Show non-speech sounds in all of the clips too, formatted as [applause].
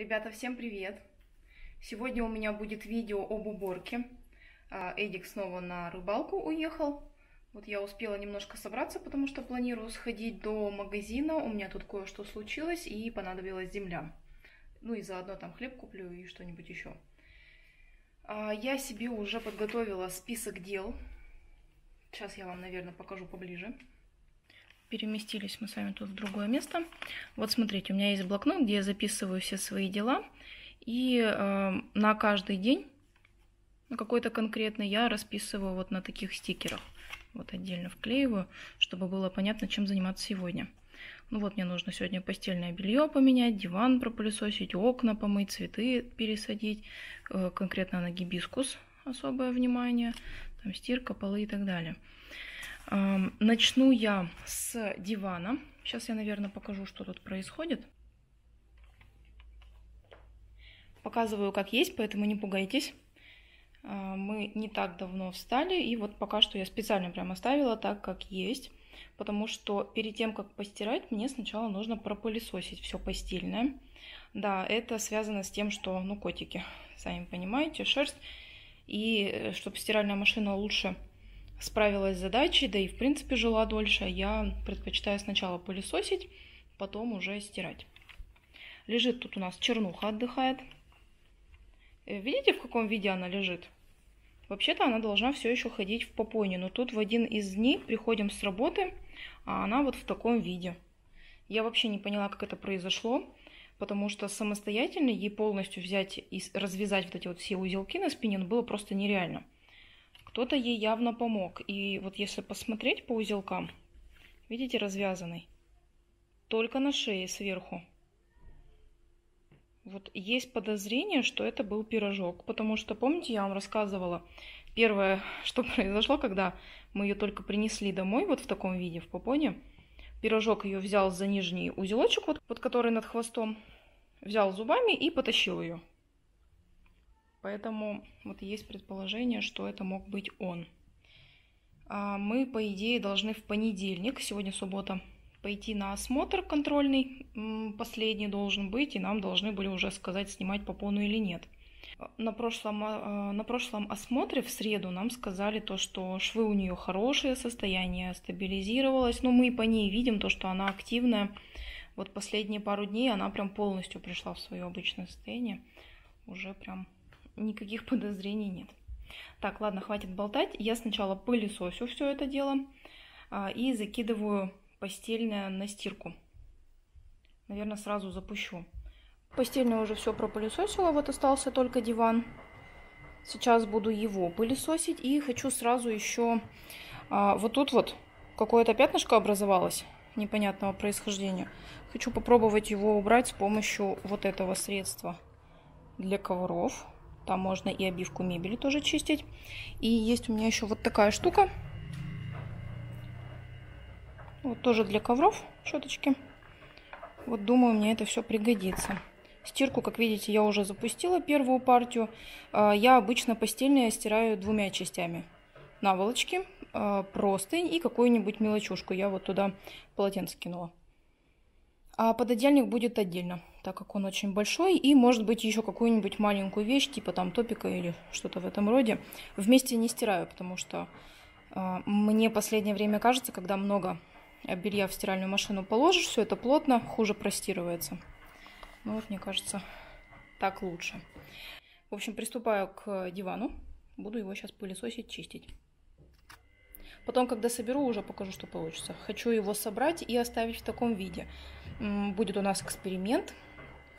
Ребята, всем привет! Сегодня у меня будет видео об уборке. А, Эдик снова на рыбалку уехал. Вот я успела немножко собраться, потому что планирую сходить до магазина. У меня тут кое-что случилось и понадобилась земля. Ну и заодно там хлеб куплю и что-нибудь еще. А, я себе уже подготовила список дел. Сейчас я вам, наверное, покажу поближе переместились мы с вами тут в другое место. Вот смотрите, у меня есть блокнот, где я записываю все свои дела. И э, на каждый день, на какой-то конкретный, я расписываю вот на таких стикерах. Вот отдельно вклеиваю, чтобы было понятно, чем заниматься сегодня. Ну вот мне нужно сегодня постельное белье поменять, диван пропылесосить, окна помыть, цветы пересадить, э, конкретно на гибискус особое внимание, там стирка, полы и так далее. Начну я с дивана. Сейчас я, наверное, покажу, что тут происходит. Показываю, как есть, поэтому не пугайтесь. А, мы не так давно встали, и вот пока что я специально прям оставила так, как есть. Потому что перед тем, как постирать, мне сначала нужно пропылесосить все постельное. Да, это связано с тем, что, ну, котики, сами понимаете, шерсть. И э, чтобы стиральная машина лучше справилась с задачей, да и в принципе жила дольше. Я предпочитаю сначала пылесосить, потом уже стирать. Лежит тут у нас чернуха, отдыхает. Э, видите, в каком виде она лежит? Вообще-то она должна все еще ходить в попоне, но тут в один из дней приходим с работы, а она вот в таком виде. Я вообще не поняла, как это произошло, потому что самостоятельно ей полностью взять и развязать вот эти вот все узелки на спине ну, было просто нереально. Кто-то ей явно помог. И вот если посмотреть по узелкам, видите, развязанный, только на шее сверху. Вот есть подозрение, что это был пирожок, потому что, помните, я вам рассказывала, первое, [laughs] что произошло, когда мы ее только принесли домой, вот в таком виде, в попоне, пирожок ее взял за нижний узелочек, вот, вот который над хвостом, взял зубами и потащил ее. Поэтому вот есть предположение, что это мог быть он. А мы, по идее, должны в понедельник, сегодня суббота, пойти на осмотр контрольный, последний должен быть, и нам должны были уже сказать, снимать попону или нет. На прошлом, а, на прошлом осмотре в среду нам сказали то, что швы у нее хорошее, состояние стабилизировалось, но мы по ней видим то, что она активная. Вот последние пару дней она прям полностью пришла в свое обычное состояние, уже прям никаких подозрений нет. Так, ладно, хватит болтать. Я сначала пылесосю все это дело а, и закидываю постельное на стирку. Наверное, сразу запущу. Постельное уже все пропылесосила, вот остался только диван. Сейчас буду его пылесосить и хочу сразу еще... А, вот тут вот какое-то пятнышко образовалось непонятного происхождения. Хочу попробовать его убрать с помощью вот этого средства для ковров. Там можно и обивку мебели тоже чистить. И есть у меня еще вот такая штука. Вот тоже для ковров щеточки. Вот думаю, мне это все пригодится. Стирку, как видите, я уже запустила первую партию. А, я обычно постельное стираю двумя частями. Наволочки, а, простынь и какую-нибудь мелочушку. Я вот туда полотенце кинула. А пододеяльник будет отдельно, так как он очень большой. И может быть еще какую-нибудь маленькую вещь, типа там топика или что-то в этом роде. Вместе не стираю, потому что э, мне последнее время кажется, когда много белья в стиральную машину положишь, все это плотно, хуже простирывается. Ну вот, мне кажется, так лучше. В общем, приступаю к дивану. Буду его сейчас пылесосить, чистить. Потом, когда соберу, уже покажу, что получится. Хочу его собрать и оставить в таком виде. Будет у нас эксперимент.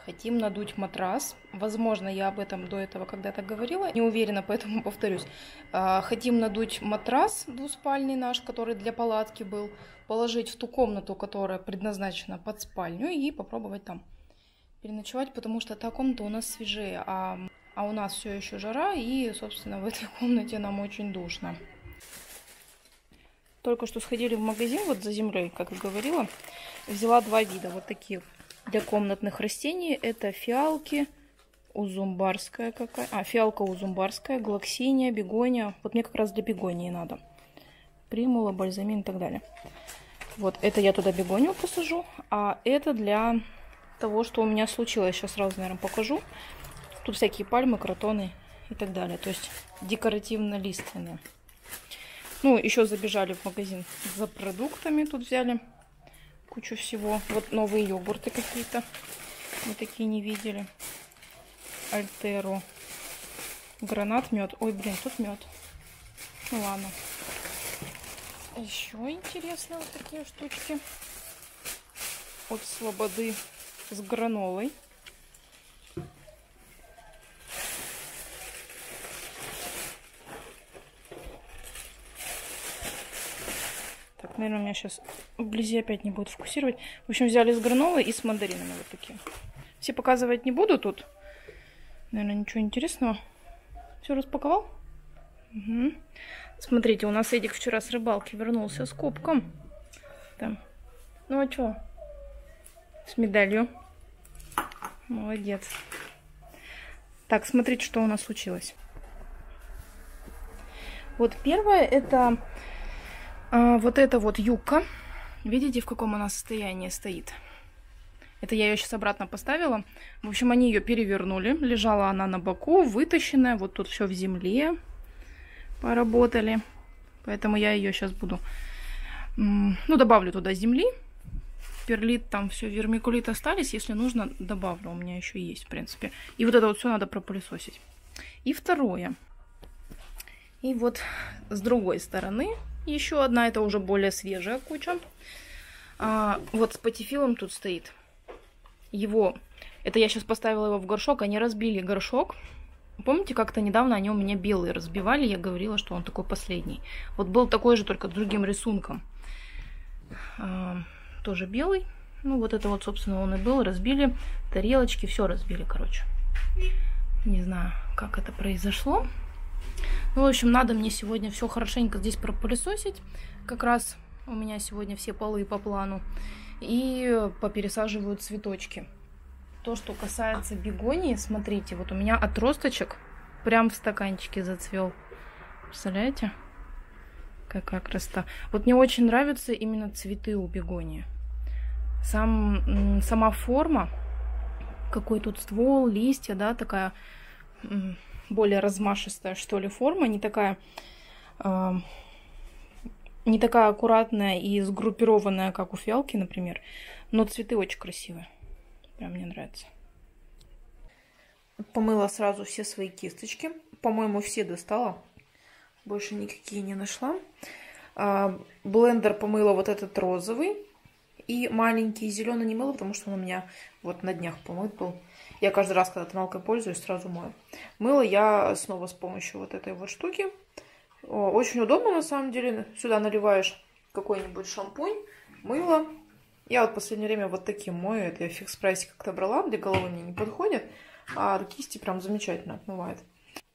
Хотим надуть матрас. Возможно, я об этом до этого когда-то говорила. Не уверена, поэтому [laughs] повторюсь. А, хотим надуть матрас двуспальный наш, который для палатки был. Положить в ту комнату, которая предназначена под спальню. И попробовать там переночевать, потому что та комната у нас свежее. А, а у нас все еще жара. И, собственно, в этой [laughs] комнате нам очень душно. Только что сходили в магазин вот за землей, как и говорила. Взяла два вида вот таких для комнатных растений. Это фиалки, узумбарская какая. А, фиалка узумбарская, глоксиния, бегония. Вот мне как раз для бегонии надо. Примула, бальзамин и так далее. Вот это я туда бегонию посажу, а это для того, что у меня случилось. Сейчас сразу, наверное, покажу. Тут всякие пальмы, кротоны и так далее. То есть декоративно-лиственные. Ну, еще забежали в магазин за продуктами. Тут взяли кучу всего. Вот новые йогурты какие-то. Мы такие не видели. Альтеро. Гранат, мед. Ой, блин, тут мед. Ну ладно. Еще интересные вот такие штучки. От Слободы с гранолой. Так, наверное, у меня сейчас вблизи опять не будет фокусировать. В общем, взяли с гранолой и с мандаринами вот такие. Все показывать не буду тут. Наверное, ничего интересного. Все распаковал? Угу. Смотрите, у нас Эдик вчера с рыбалки вернулся с кубком. Там. Ну а что? С медалью. Молодец. Так, смотрите, что у нас случилось. Вот первое это а, вот эта вот юбка. Видите, в каком она состоянии стоит? Это я ее сейчас обратно поставила. В общем, они ее перевернули. Лежала она на боку, вытащенная. Вот тут все в земле поработали. Поэтому я ее сейчас буду... Ну, добавлю туда земли. Перлит, там все, вермикулит остались. Если нужно, добавлю. У меня еще есть, в принципе. И вот это вот все надо пропылесосить. И второе. И вот с другой стороны еще одна. Это уже более свежая куча. А, вот с патифилом тут стоит. Его... Это я сейчас поставила его в горшок. Они разбили горшок. Помните, как-то недавно они у меня белые разбивали, я говорила, что он такой последний. Вот был такой же, только другим рисунком. А, тоже белый. Ну, вот это вот, собственно, он и был. Разбили тарелочки, все разбили, короче. Не знаю, как это произошло. Ну, в общем, надо мне сегодня все хорошенько здесь пропылесосить. Как раз у меня сегодня все полы по плану. И попересаживаю цветочки. То, что касается бегонии, смотрите, вот у меня отросточек прям в стаканчике зацвел. Представляете? Какая красота. Вот мне очень нравятся именно цветы у бегонии. Сам, сама форма, какой тут ствол, листья, да, такая более размашистая, что ли, форма, не такая, э, не такая аккуратная и сгруппированная, как у фиалки, например, но цветы очень красивые. Прям мне нравится. Помыла сразу все свои кисточки. По-моему, все достала. Больше никакие не нашла. А, блендер помыла вот этот розовый. И маленький зеленый не мыла, потому что он у меня вот на днях помыт был. Я каждый раз, когда тоналкой пользуюсь, сразу мою. Мыла я снова с помощью вот этой вот штуки. Очень удобно, на самом деле. Сюда наливаешь какой-нибудь шампунь, мыло, я вот в последнее время вот таким мою. Это я фикс прайсе как-то брала, для головы мне не подходит. А кисти прям замечательно отмывает.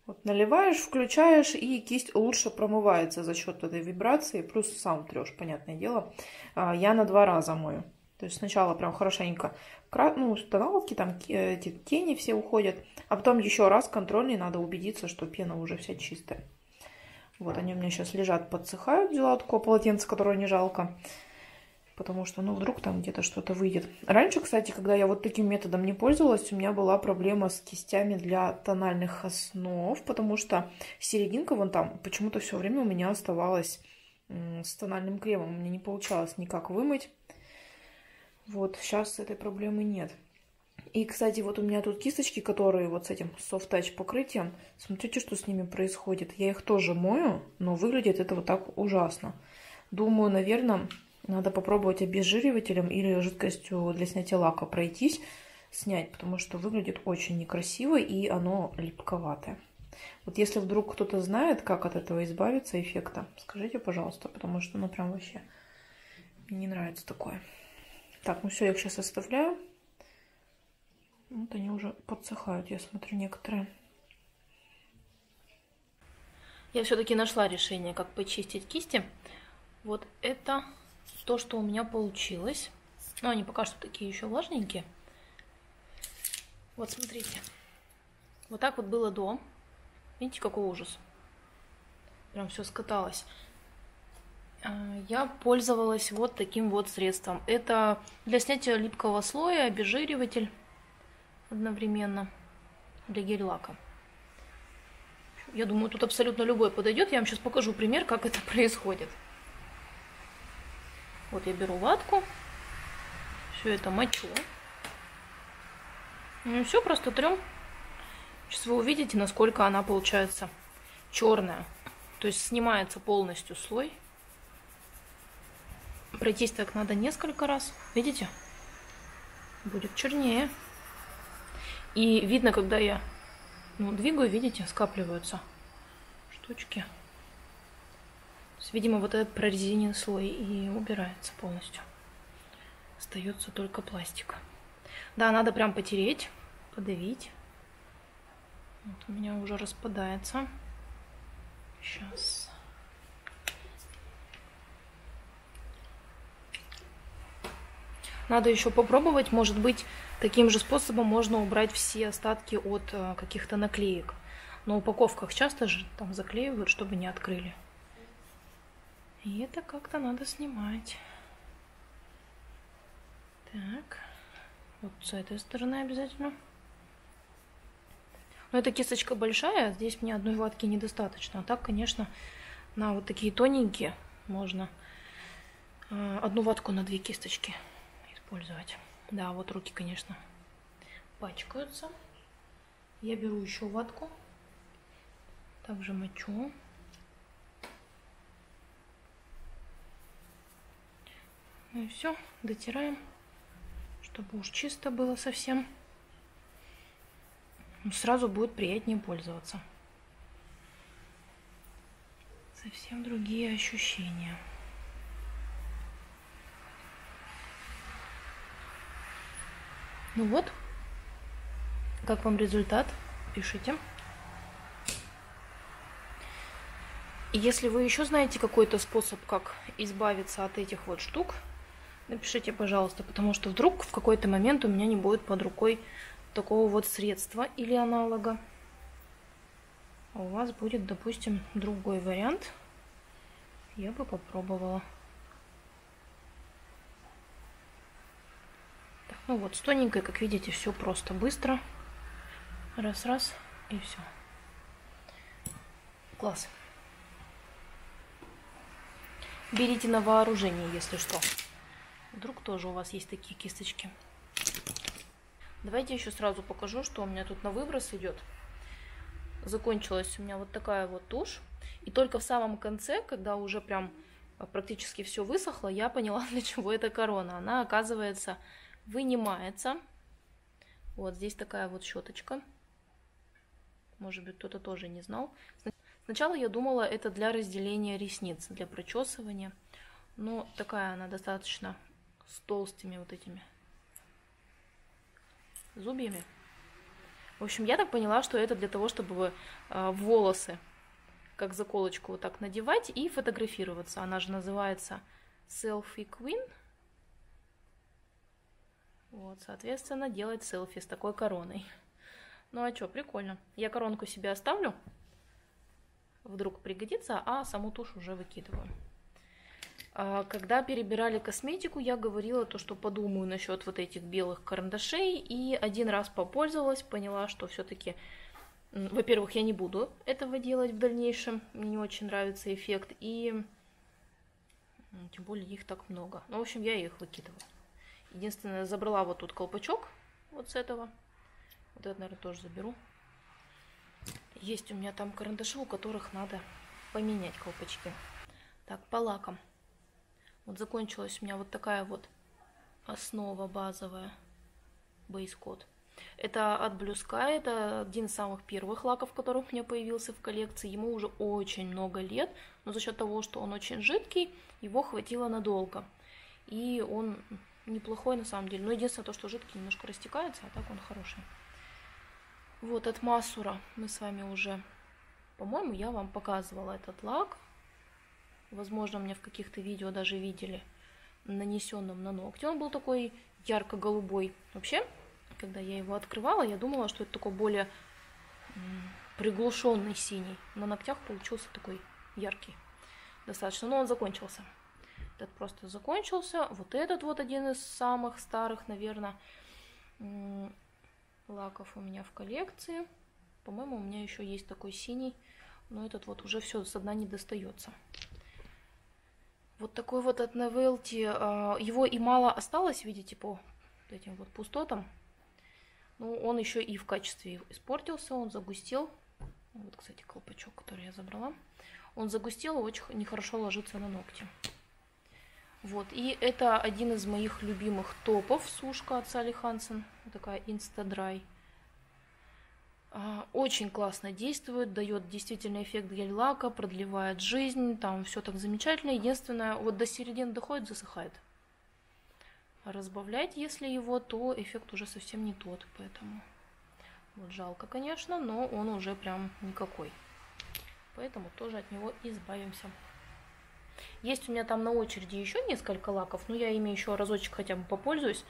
Вот наливаешь, включаешь, и кисть лучше промывается за счет этой вибрации. Плюс сам трешь, понятное дело. А, я на два раза мою. То есть сначала прям хорошенько, ну, тоналки, там эти тени все уходят. А потом еще раз контрольный, надо убедиться, что пена уже вся чистая. Вот они у меня сейчас лежат, подсыхают. Взяла такое полотенце, которое не жалко потому что, ну, вдруг там где-то что-то выйдет. Раньше, кстати, когда я вот таким методом не пользовалась, у меня была проблема с кистями для тональных основ, потому что серединка вон там почему-то все время у меня оставалась с тональным кремом. Меня не получалось никак вымыть. Вот, сейчас этой проблемы нет. И, кстати, вот у меня тут кисточки, которые вот с этим soft touch покрытием. Смотрите, что с ними происходит. Я их тоже мою, но выглядит это вот так ужасно. Думаю, наверное, надо попробовать обезжиривателем или жидкостью для снятия лака пройтись, снять, потому что выглядит очень некрасиво и оно липковатое. Вот если вдруг кто-то знает, как от этого избавиться эффекта, скажите, пожалуйста, потому что ну прям вообще не нравится такое. Так, ну все, я их сейчас оставляю. Вот они уже подсыхают, я смотрю, некоторые. Я все-таки нашла решение, как почистить кисти. Вот это то, что у меня получилось. Но они пока что такие еще влажненькие. Вот смотрите. Вот так вот было до. Видите, какой ужас. Прям все скаталось. Я пользовалась вот таким вот средством. Это для снятия липкого слоя обезжириватель одновременно для гель-лака. Я думаю, тут абсолютно любой подойдет. Я вам сейчас покажу пример, как это [laughs] происходит. Вот я беру ватку, все это мочу. Ну все, просто трем. Сейчас вы увидите, насколько она получается черная. То есть снимается полностью слой. Пройтись так надо несколько раз. Видите? Будет чернее. И видно, когда я ну, двигаю, видите, скапливаются штучки. То есть, видимо, вот этот прорезиненный слой и убирается полностью. Остается только пластик. Да, надо прям потереть, подавить. Вот у меня уже распадается. Сейчас. Надо еще попробовать, может быть, таким же способом можно убрать все остатки от э, каких-то наклеек. На упаковках часто же там заклеивают, чтобы не открыли. И это как-то надо снимать. Так, вот с этой стороны обязательно. Но эта кисточка большая, здесь мне одной ватки недостаточно. А так, конечно, на вот такие тоненькие можно э, одну ватку на две кисточки использовать. Да, вот руки, конечно, пачкаются. Я беру еще ватку. Также мочу. Ну и все, дотираем, чтобы уж чисто было совсем. Сразу будет приятнее пользоваться. Совсем другие ощущения. Ну вот, как вам результат? Пишите. Если вы еще знаете какой-то способ, как избавиться от этих вот штук, напишите, пожалуйста, потому что вдруг в какой-то момент у меня не будет под рукой такого вот средства или аналога. А у вас будет, допустим, другой вариант. Я бы попробовала. Ну вот, с тоненькой, как видите, все просто быстро. Раз-раз, и все. Класс. Берите на вооружение, если что. Вдруг тоже у вас есть такие кисточки. Давайте еще сразу покажу, что у меня тут на выброс идет. Закончилась у меня вот такая вот тушь. И только в самом конце, когда уже прям практически все высохло, я поняла, [laughs] для чего эта корона. Она, оказывается, вынимается. Вот здесь такая вот щеточка. Может быть, кто-то тоже не знал. Сначала я думала, это для разделения ресниц, для прочесывания. Но такая она достаточно с толстыми вот этими зубьями. В общем, я так поняла, что это для того, чтобы э, волосы как заколочку вот так надевать и фотографироваться. Она же называется Selfie Queen. Вот, соответственно, делать селфи с такой короной. Ну а что, прикольно. Я коронку себе оставлю. Вдруг пригодится, а саму тушь уже выкидываю. А, когда перебирали косметику, я говорила то, что подумаю насчет вот этих белых карандашей. И один раз попользовалась, поняла, что все-таки, во-первых, я не буду этого делать в дальнейшем. Мне не очень нравится эффект. И тем более их так много. Ну, в общем, я их выкидываю. Единственное, забрала вот тут колпачок вот с этого. Вот это, наверное, тоже заберу. Есть у меня там карандаши, у которых надо поменять колпачки. Так, по лакам. Вот закончилась у меня вот такая вот основа базовая. Бейс-код. Это от Blue Sky, это один из самых первых лаков, который у меня появился в коллекции. Ему уже очень много лет, но за счет того, что он очень жидкий, его хватило надолго. И он неплохой на самом деле. Но единственное то, что жидкий немножко растекается, а так он хороший. Вот от Масура мы с вами уже, по-моему, я вам показывала этот лак. Возможно, мне в каких-то видео даже видели нанесенным на ногти. Он был такой ярко-голубой. Вообще, когда я его открывала, я думала, что это такой более приглушенный синий. На ногтях получился такой яркий достаточно, но он закончился. Этот просто закончился. Вот этот вот один из самых старых, наверное, лаков у меня в коллекции. По-моему, у меня еще есть такой синий, но этот вот уже все со дна не достается. Вот такой вот от Novelty. А, его и мало осталось, видите, по этим вот пустотам. Ну, он еще и в качестве испортился, он загустел. Вот, кстати, колпачок, который я забрала. Он загустел и очень нехорошо ложится на ногти. Вот, и это один из моих любимых топов, сушка от Салли Хансен. Такая Dry. А, очень классно действует, дает действительно эффект гель-лака, продлевает жизнь, там все так замечательно. Единственное, вот до середины доходит, засыхает. разбавлять, если его, то эффект уже совсем не тот, поэтому вот жалко, конечно, но он уже прям никакой. Поэтому тоже от него избавимся. Есть у меня там на очереди еще несколько лаков, но я ими еще разочек хотя бы попользуюсь.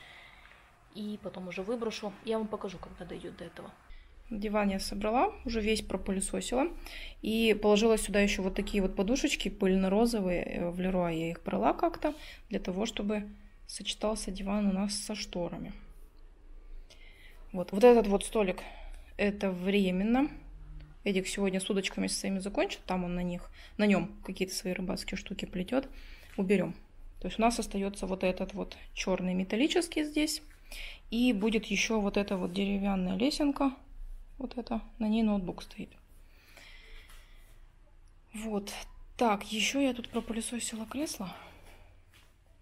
И потом уже выброшу. Я вам покажу, когда дойдет до этого. Диван я собрала, уже весь пропылесосила. И положила сюда еще вот такие вот подушечки пыльно-розовые. Э, в Леруа я их брала как-то, для того, чтобы сочетался диван у нас со шторами. Вот, вот этот вот столик, это временно. Эдик сегодня с удочками своими закончит, там он на них, на нем какие-то свои рыбацкие штуки плетет. Уберем. То есть у нас остается вот этот вот черный металлический здесь. И будет еще вот эта вот деревянная лесенка. Вот это. На ней ноутбук стоит. Вот. Так, еще я тут пропылесосила кресло.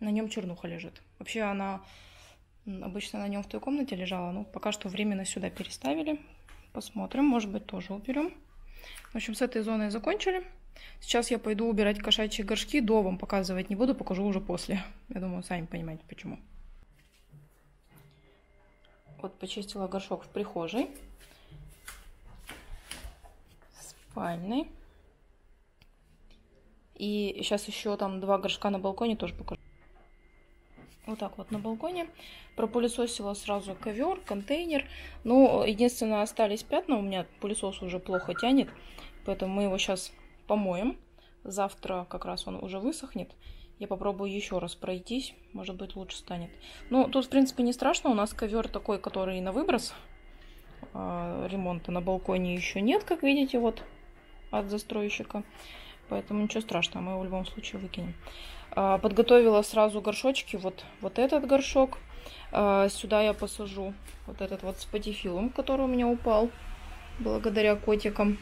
На нем чернуха лежит. Вообще она обычно на нем в той комнате лежала. Ну, пока что временно сюда переставили. Посмотрим, может быть, тоже уберем. В общем, с этой зоной закончили. Сейчас я пойду убирать кошачьи горшки. До вам показывать не буду, покажу уже после. Я думаю, сами понимаете, почему. Вот почистила горшок в прихожей. Спальной. И сейчас еще там два горшка на балконе тоже покажу. Вот так вот на балконе. Пропылесосила сразу ковер, контейнер. Ну, единственное, остались пятна. У меня пылесос уже плохо тянет. Поэтому мы его сейчас помоем. Завтра как раз он уже высохнет. Я попробую еще раз пройтись. Может быть, лучше станет. Ну, тут, в принципе, не страшно. У нас ковер такой, который на выброс. А, ремонта на балконе еще нет, как видите, вот от застройщика. Поэтому ничего страшного, мы его в любом случае выкинем. А, подготовила сразу горшочки. Вот, вот этот горшок. А, сюда я посажу вот этот вот спатифилум, который у меня упал благодаря котикам.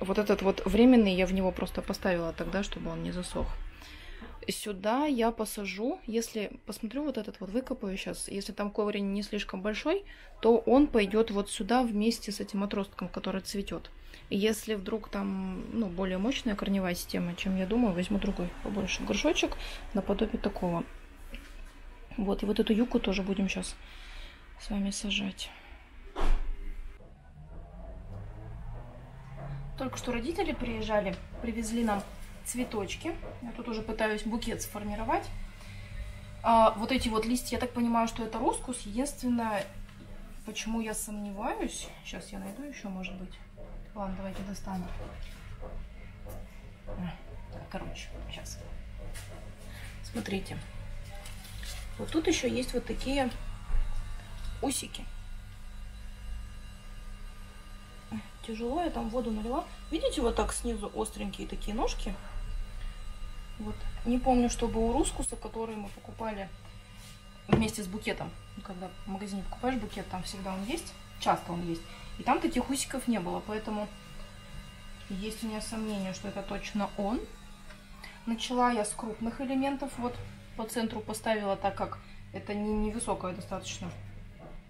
Вот этот вот временный я в него просто поставила тогда, чтобы он не засох. Сюда я посажу, если посмотрю вот этот вот, выкопаю сейчас, если там корень не слишком большой, то он пойдет вот сюда вместе с этим отростком, который цветет. Если вдруг там ну, более мощная корневая система, чем я думаю, возьму другой побольше горшочек наподобие такого. Вот, и вот эту юку тоже будем сейчас с вами сажать. Только что родители приезжали, привезли нам цветочки. Я тут уже пытаюсь букет сформировать. А, вот эти вот листья, я так понимаю, что это роскус. Единственное, почему я сомневаюсь, сейчас я найду еще, может быть. Ладно, давайте достану. Короче, сейчас. Смотрите. Вот тут еще есть вот такие усики. Тяжело, я там воду налила. Видите, вот так снизу остренькие такие ножки. Вот. Не помню, чтобы у рускуса, который мы покупали вместе с букетом. Когда в магазине покупаешь букет, там всегда он есть. Часто он есть. И там таких усиков не было, поэтому есть у меня сомнение, что это точно он. Начала я с крупных элементов. Вот по центру поставила, так как это не невысокая достаточно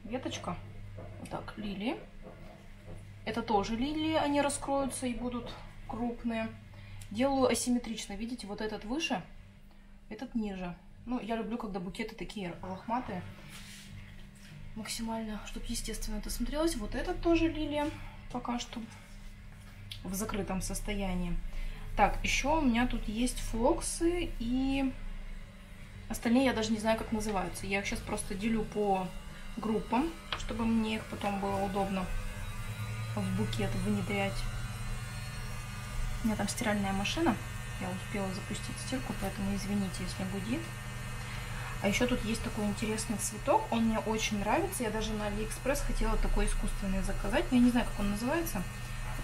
веточка. Так, лилии. Это тоже лилии, они раскроются и будут крупные. Делаю асимметрично. Видите, вот этот выше, этот ниже. Ну, я люблю, когда букеты такие лохматые максимально, чтобы естественно это смотрелось. Вот этот тоже лилия пока что в закрытом состоянии. Так, еще у меня тут есть флоксы и остальные я даже не знаю, как называются. Я их сейчас просто делю по группам, чтобы мне их потом было удобно в букет внедрять. У меня там стиральная машина Я успела запустить стирку, поэтому извините, если гудит. А еще тут есть такой интересный цветок. Он мне очень нравится. Я даже на Алиэкспресс хотела такой искусственный заказать. Но я не знаю, как он называется.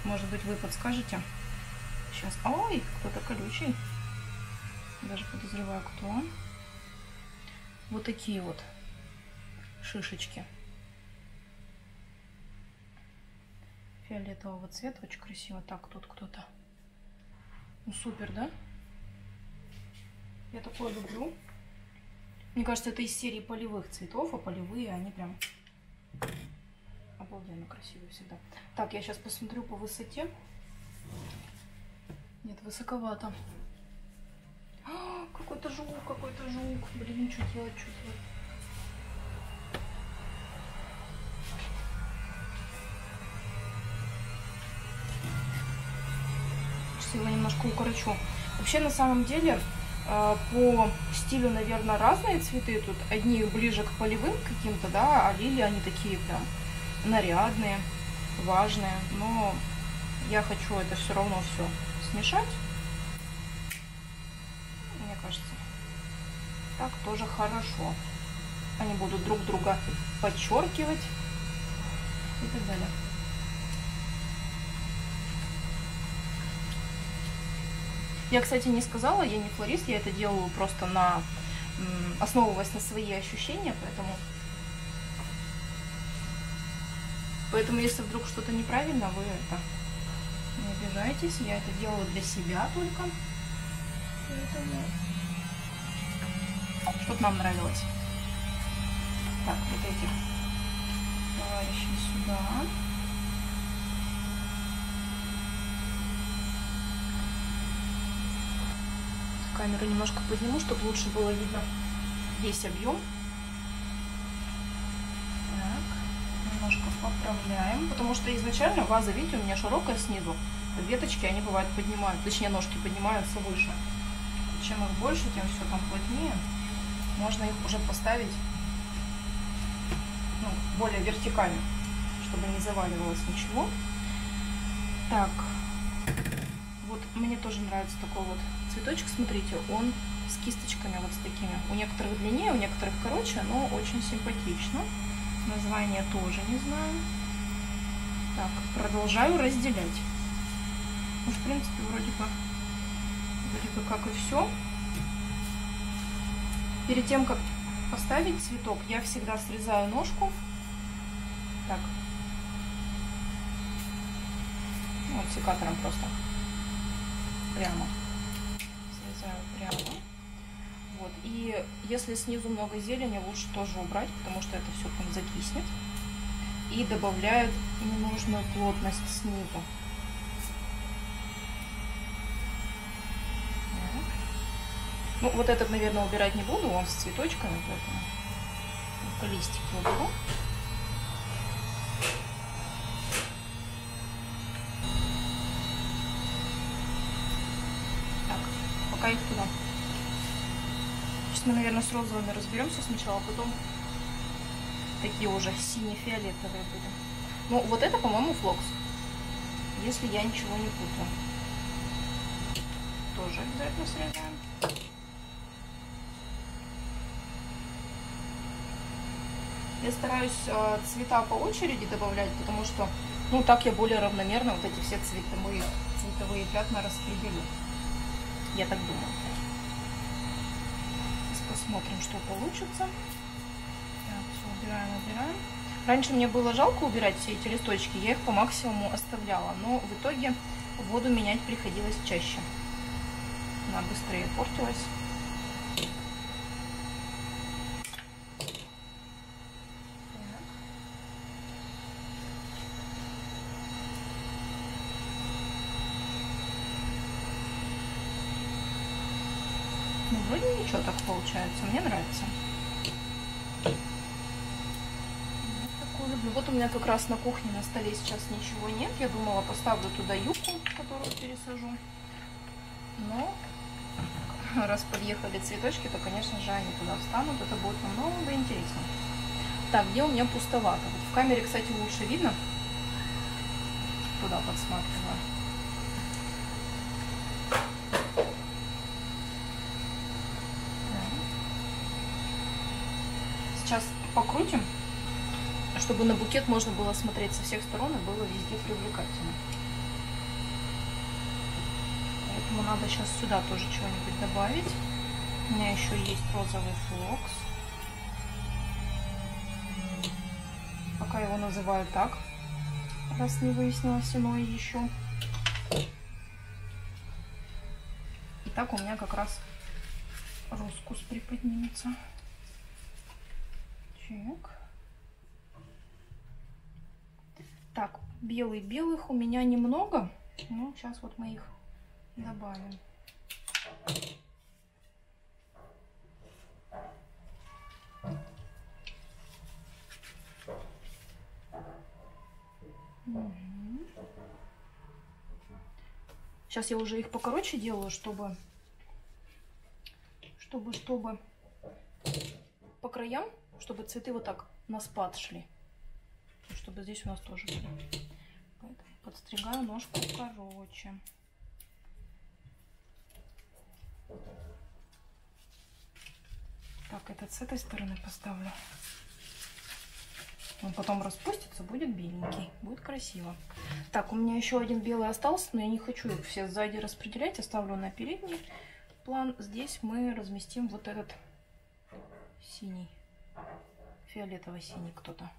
Может быть, вы подскажете. Сейчас. Ой, кто-то колючий. Даже подозреваю, кто он. Вот такие вот шишечки. Фиолетового цвета. Очень красиво. Так, тут кто-то. Ну, супер, да? Я такое люблю. Мне кажется, это из серии полевых цветов, а полевые, они прям обалденно красивые всегда. Так, я сейчас посмотрю по высоте. Нет, высоковато. [gasps] Какой-то жук, какой-то жук. Блин, что делать, что делать? Его немножко укорочу. Вообще, на самом деле, а, по стилю, наверное, разные цветы тут. Одни ближе к полевым каким-то, да, а лилии, они такие прям нарядные, важные. Но я хочу это все равно все смешать. Мне кажется, так тоже хорошо. Они будут друг друга подчеркивать и так далее. Я, кстати, не сказала, я не флорист, я это делаю просто на основываясь на свои ощущения, поэтому поэтому если вдруг что-то неправильно, вы это не обижайтесь, я это делаю для себя только, поэтому чтобы нам нравилось. Так, вот этих товарищей сюда. Камеру немножко подниму, чтобы лучше было видно весь объем. Так, немножко поправляем, потому что изначально ваза, видите, у меня широкая снизу. Веточки, они бывают поднимают, точнее ножки поднимаются выше. Чем их больше, тем все там плотнее. Можно их уже поставить ну, более вертикально, чтобы не заваливалось ничего. Так, вот мне тоже нравится такой вот цветочек, смотрите, он с кисточками вот с такими. У некоторых длиннее, у некоторых короче, но очень симпатично. Название тоже не знаю. Так, продолжаю разделять. Ну, в принципе, вроде бы, вроде бы как и все. Перед тем, как поставить цветок, я всегда срезаю ножку. Так. Вот секатором просто. Прямо прямо. Вот. И если снизу много зелени, лучше тоже убрать, потому что это все там закиснет. И добавляют ненужную плотность снизу. Ну, вот этот, наверное, убирать не буду, он с цветочками, поэтому листики уберу. пока их туда. Сейчас мы, наверное, с розовыми разберемся сначала, а потом такие уже сине-фиолетовые будем. Ну, вот это, по-моему, флокс. Если я ничего не путаю. Тоже обязательно срезаем. Я стараюсь э, цвета по очереди добавлять, потому что, ну, так я более равномерно вот эти все цветовые, цветовые пятна распределю. Я так думаю. Сейчас посмотрим, что получится. Так, все, убираем, убираем. Раньше мне было жалко убирать все эти листочки, я их по максимуму оставляла, но в итоге воду менять приходилось чаще. Она быстрее портилась. Ну, вроде ничего так получается. Мне нравится. Вот, у меня как раз на кухне на столе сейчас ничего нет. Я думала, поставлю туда юбку, которую пересажу. Но [laughs] раз подъехали цветочки, то, конечно же, они туда встанут. Это будет намного интереснее. Так, где у меня пустовато? Вот в камере, кстати, лучше видно. Туда подсматриваю. Сейчас покрутим, чтобы на букет можно было смотреть со всех сторон и было везде привлекательно. Поэтому надо сейчас сюда тоже чего-нибудь добавить. У меня еще есть розовый флокс. Пока его называю так, раз не выяснилось иное еще. И так у меня как раз роскус приподнимется. Чек. Так, белый белых у меня немного. Ну, сейчас вот мы их добавим. Сейчас я уже их покороче делаю, чтобы, чтобы, чтобы по краям, чтобы цветы вот так на спад шли. Чтобы здесь у нас тоже были. Поэтому подстригаю ножку короче. Так, этот с этой стороны поставлю. Он потом распустится, будет беленький, будет красиво. Так, у меня еще один белый остался, но я не хочу их все сзади распределять. Оставлю на передний план. Здесь мы разместим вот этот синий, фиолетово-синий кто-то.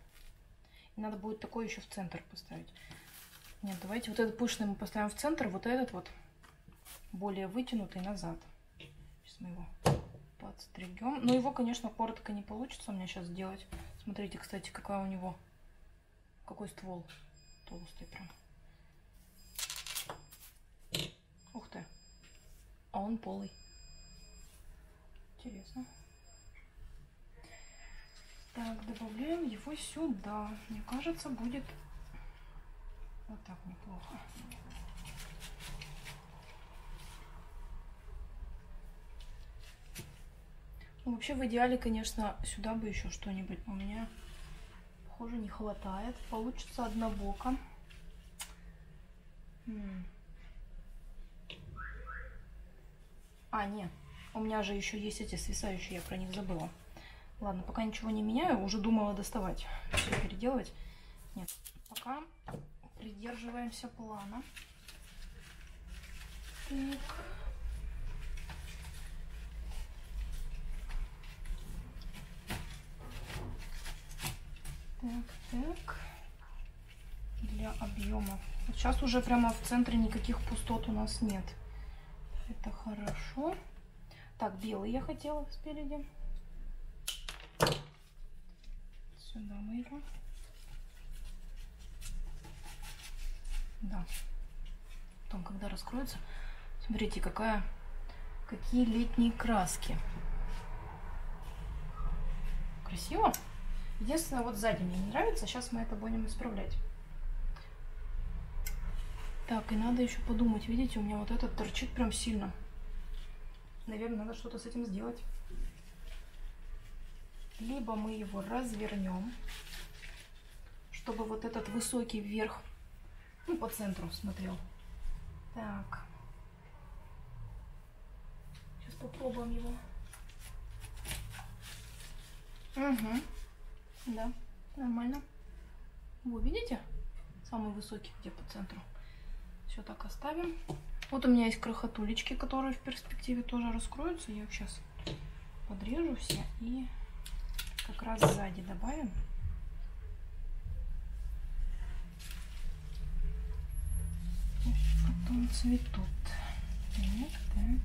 Надо будет такой еще в центр поставить. Нет, давайте вот этот пышный мы поставим в центр, вот этот вот более вытянутый назад. Сейчас мы его подстригем. Но его, конечно, коротко не получится у меня сейчас сделать. Смотрите, кстати, какая у него, какой ствол толстый прям. Ух ты. А он полый. Интересно. Так, добавляем его сюда. Мне кажется, будет вот так неплохо. Ну, вообще, в идеале, конечно, сюда бы еще что-нибудь. У меня, похоже, не хватает. Получится однобоко. А, нет. У меня же еще есть эти свисающие, я про них забыла. Ладно, пока ничего не меняю, уже думала доставать, все переделывать. Нет, пока придерживаемся плана. Так. Так, так. Для объема. Вот сейчас уже прямо в центре никаких пустот у нас нет. Это хорошо. Так, белый я хотела спереди. Сюда мы его. Да. Потом, когда раскроется, смотрите, какая, какие летние краски. Красиво? Единственное, вот сзади мне не нравится. Сейчас мы это будем исправлять. Так, и надо еще подумать. Видите, у меня вот этот торчит прям сильно. Наверное, надо что-то с этим сделать. Либо мы его развернем, чтобы вот этот высокий вверх, ну, по центру смотрел. Так. Сейчас попробуем его. Угу. Да, нормально. Вы видите? Самый высокий где по центру. Все так оставим. Вот у меня есть крохотулечки, которые в перспективе тоже раскроются. Я их сейчас подрежу все и как раз сзади добавим. Потом цветут. Так, так.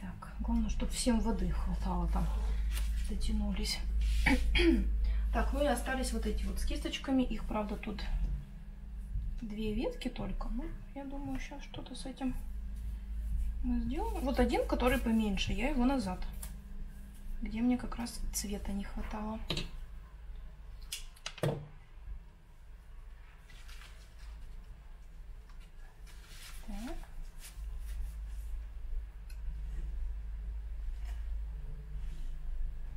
Так, главное, чтобы всем воды хватало там, дотянулись. [clears throat] Так, ну и остались вот эти вот с кисточками. Их, правда, тут две ветки только. Ну, я думаю, сейчас что-то с этим мы сделаем. Вот один, который поменьше, я его назад. Где мне как раз цвета не хватало. Так.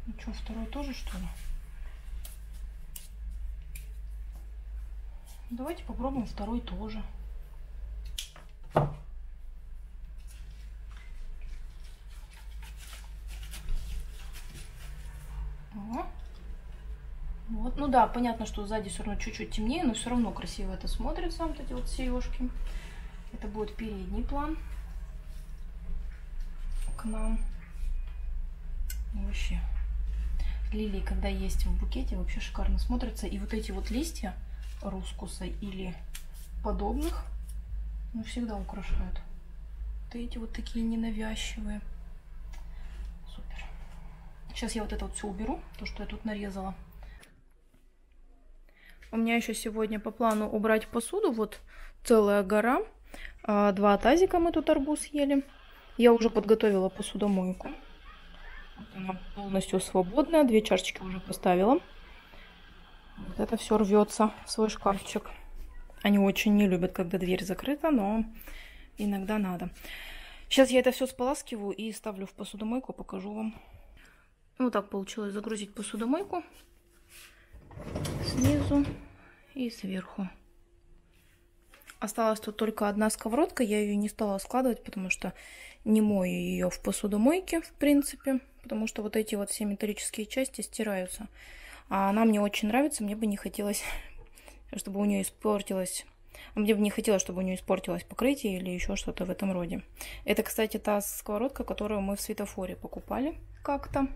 Ну что, второй тоже, что ли? Давайте попробуем второй тоже. Да, понятно, что сзади все равно чуть-чуть темнее, но все равно красиво это смотрится, вот эти вот сережки. Это будет передний план к нам. Вообще. Лилии, когда есть в букете, вообще шикарно смотрятся. И вот эти вот листья рускуса или подобных, ну, всегда украшают. Вот эти вот такие ненавязчивые. Супер. Сейчас я вот это вот все уберу, то, что я тут нарезала. У меня еще сегодня по плану убрать посуду. Вот целая гора. А, два тазика мы тут арбуз ели. Я уже подготовила посудомойку. Она полностью свободная. Две чашечки уже поставила. Вот это все рвется в свой шкафчик. Они очень не любят, когда дверь закрыта, но иногда надо. Сейчас я это все споласкиваю и ставлю в посудомойку, покажу вам. Вот так получилось загрузить посудомойку снизу и сверху. Осталась тут только одна сковородка, я ее не стала складывать, потому что не мою ее в посудомойке, в принципе, потому что вот эти вот все металлические части стираются. А она мне очень нравится, мне бы не хотелось, [laughs] чтобы у нее испортилось мне бы не хотелось, чтобы у нее испортилось покрытие или еще что-то в этом роде. Это, кстати, та сковородка, которую мы в светофоре покупали как-то.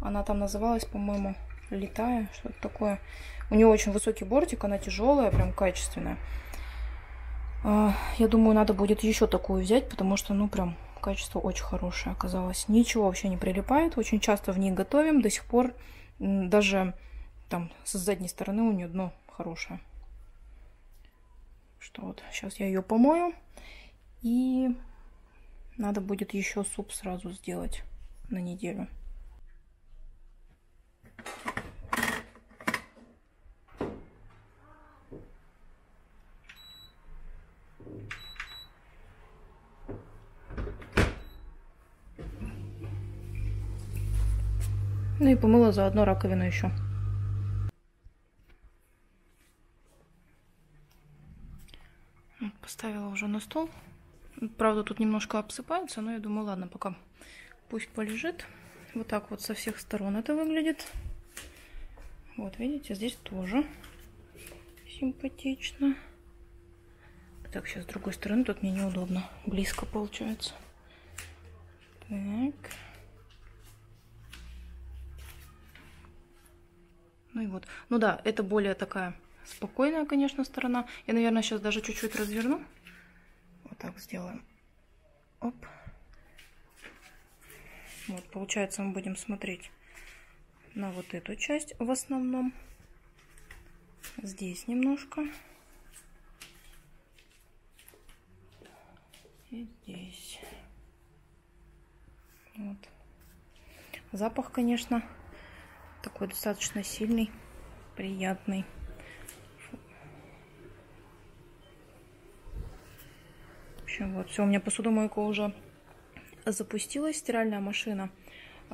Она там называлась, по-моему, летая, что-то такое. У нее очень высокий бортик, она тяжелая, прям качественная. А, я думаю, надо будет еще такую взять, потому что, ну, прям качество очень хорошее оказалось. Ничего вообще не прилипает. Очень часто в ней готовим. До сих пор даже там с задней стороны у нее дно хорошее. Что вот, сейчас я ее помою. И надо будет еще суп сразу сделать на неделю. Помыла заодно раковину еще. Поставила уже на стол. Правда, тут немножко обсыпается, но я думаю, ладно, пока пусть полежит. Вот так вот со всех сторон это выглядит. Вот, видите, здесь тоже симпатично. Так, сейчас с другой стороны, тут мне неудобно. Близко получается. Так. Ну и вот. Ну да, это более такая спокойная, конечно, сторона. Я, наверное, сейчас даже чуть-чуть разверну. Вот так сделаем. Оп. Вот, получается, мы будем смотреть на вот эту часть в основном. Здесь немножко. И здесь. Вот. Запах, конечно, такой достаточно сильный, приятный. В общем, вот все, у меня посудомойка уже запустилась, стиральная машина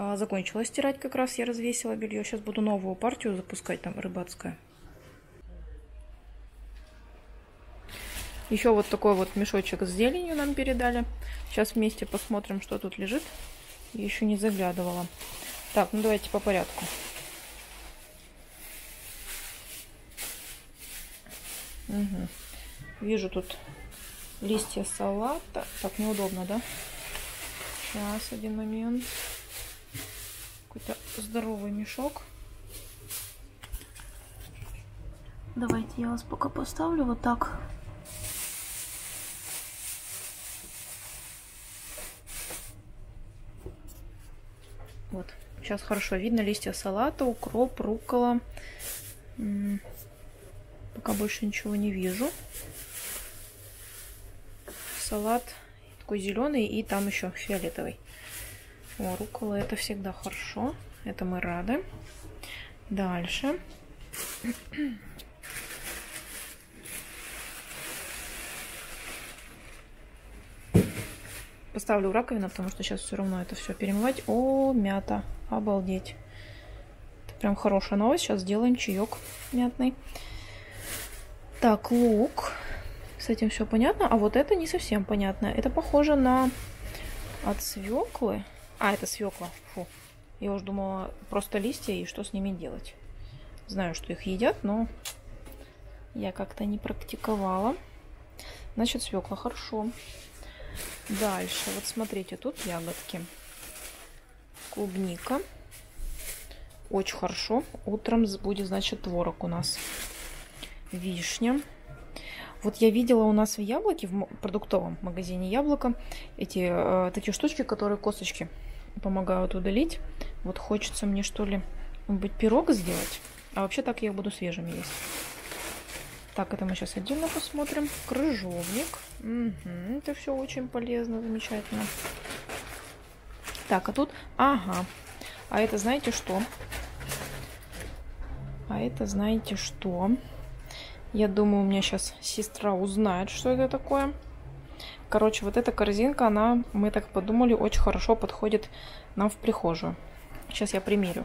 а, закончила стирать как раз, я развесила белье. Сейчас буду новую партию запускать, там рыбацкая. Еще вот такой вот мешочек с зеленью нам передали. Сейчас вместе посмотрим, что тут лежит. Еще не заглядывала. Так, ну давайте по порядку. Угу. Вижу тут листья салата. Так, неудобно, да? Сейчас, один момент. Какой-то здоровый мешок. Давайте я вас пока поставлю вот так. Вот, сейчас хорошо видно листья салата, укроп, рукола. Пока больше ничего не вижу. Салат такой зеленый и там еще фиолетовый. О, рукола это всегда хорошо. Это мы рады. Дальше. Поставлю в раковину, потому что сейчас все равно это все перемывать. О, мята. Обалдеть. Это прям хорошая новость. Сейчас сделаем чаек мятный. Так, лук. С этим все понятно. А вот это не совсем понятно. Это похоже на от свеклы. А, это свекла. Фу. Я уже думала, просто листья и что с ними делать. Знаю, что их едят, но я как-то не практиковала. Значит, свекла хорошо. Дальше, вот смотрите, тут ягодки. Клубника. Очень хорошо. Утром будет, значит, творог у нас. Вишня. Вот я видела у нас в яблоке, в продуктовом магазине яблоко, эти э, такие штучки, которые косточки помогают удалить. Вот хочется мне, что ли, быть пирог сделать. А вообще так я буду свежими есть. Так, это мы сейчас отдельно посмотрим. Крыжовник. Угу, это все очень полезно, замечательно. Так, а тут... Ага. А это знаете что? А это знаете что? Я думаю, у меня сейчас сестра узнает, что это такое. Короче, вот эта корзинка, она, мы так подумали, очень хорошо подходит нам в прихожую. Сейчас я примерю.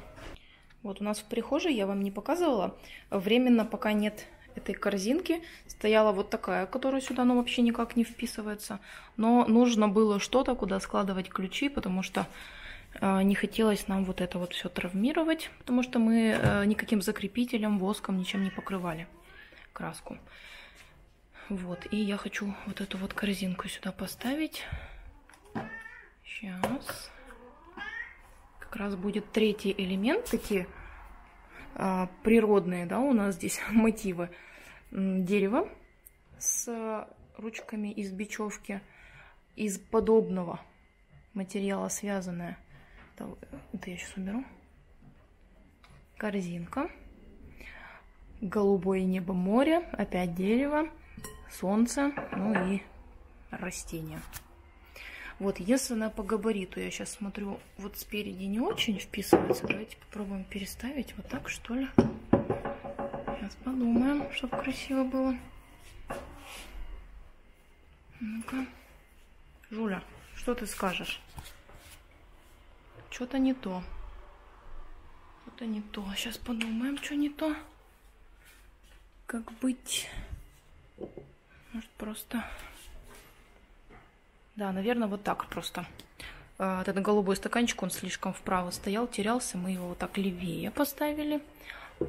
Вот у нас в прихожей, я вам не показывала, временно пока нет этой корзинки стояла вот такая, которая сюда ну, вообще никак не вписывается. Но нужно было что-то, куда складывать ключи, потому что э, не хотелось нам вот это вот все травмировать, потому что мы э, никаким закрепителем, воском, ничем не покрывали краску. Вот, и я хочу вот эту вот корзинку сюда поставить. Сейчас. Как раз будет третий элемент, такие а, природные, да, у нас здесь [laughs] мотивы. Дерево с ручками из бечевки, из подобного материала связанное. Это я сейчас уберу. Корзинка голубое небо море, опять дерево, солнце, ну и растения. Вот, если она по габариту, я сейчас смотрю, вот спереди не очень вписывается. Давайте попробуем переставить вот так, что ли. Сейчас подумаем, чтобы красиво было. Ну-ка. Жуля, что ты скажешь? Что-то не то. Что-то не то. Сейчас подумаем, что не то как быть? Может, просто... Да, наверное, вот так просто. А, этот голубой стаканчик, он слишком вправо стоял, терялся. Мы его вот так левее поставили.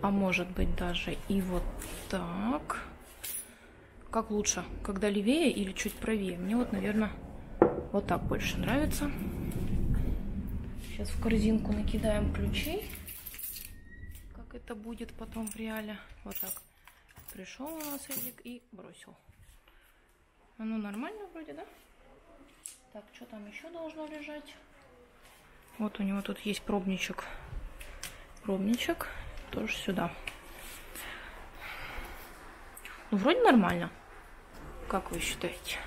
А может быть даже и вот так. Как лучше, когда левее или чуть правее? Мне вот, наверное, вот так больше нравится. Сейчас в корзинку накидаем ключей. Как это будет потом в реале. Вот так. Пришел у нас Эдик и бросил. Оно нормально вроде, да? Так, что там еще должно лежать? Вот у него тут есть пробничек. Пробничек тоже сюда. Ну, вроде нормально. Как вы считаете?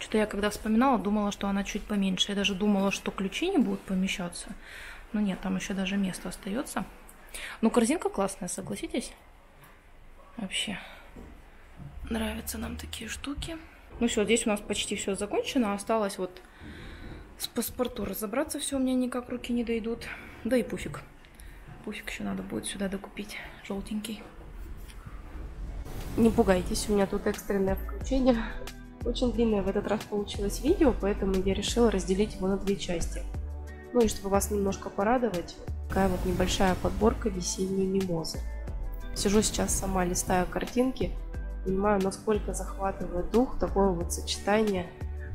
Что-то я когда вспоминала, думала, что она чуть поменьше. Я даже думала, что ключи не будут помещаться. Но нет, там еще даже место остается. Ну, корзинка классная, согласитесь? Вообще нравятся нам такие штуки. Ну все, здесь у нас почти все закончено. Осталось вот с паспорту разобраться. Все, у меня никак руки не дойдут. Да и пуфик. Пуфик еще надо будет сюда докупить. Желтенький. Не пугайтесь, у меня тут экстренное включение. Очень длинное в этот раз получилось видео, поэтому я решила разделить его на две части. Ну и чтобы вас немножко порадовать, такая вот небольшая подборка весенней мимозы. Сижу сейчас сама, листаю картинки, понимаю, насколько захватывает дух такое вот сочетание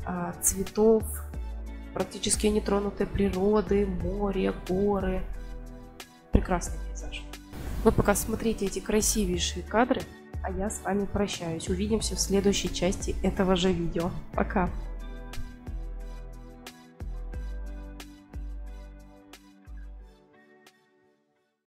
а, цветов, практически нетронутой природы, море, горы. Прекрасный пейзаж. Вы пока смотрите эти красивейшие кадры, а я с вами прощаюсь. Увидимся в следующей части этого же видео. Пока!